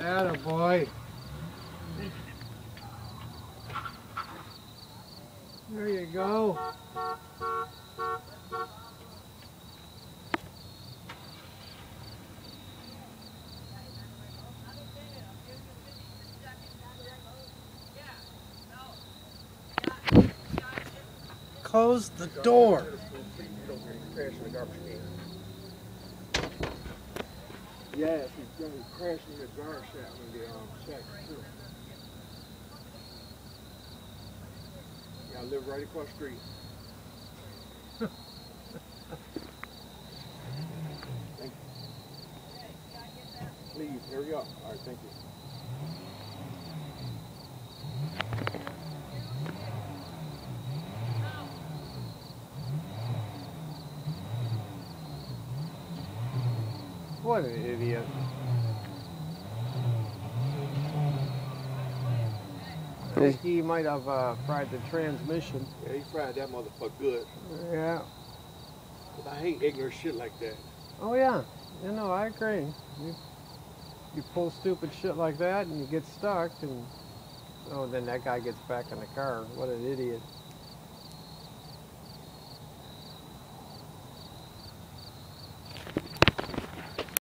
Atta boy. There you go. Close the door. Yes, he's going to crash in the garbage out when the um, shack too. Yeah, I live right across the street. thank you. Please, we go. All right, thank you. What an idiot. I think he might have uh, fried the transmission. Yeah, he fried that motherfucker good. Yeah. But I hate ignorant shit like that. Oh yeah. You know, I agree. You, you pull stupid shit like that and you get stuck and oh then that guy gets back in the car. What an idiot.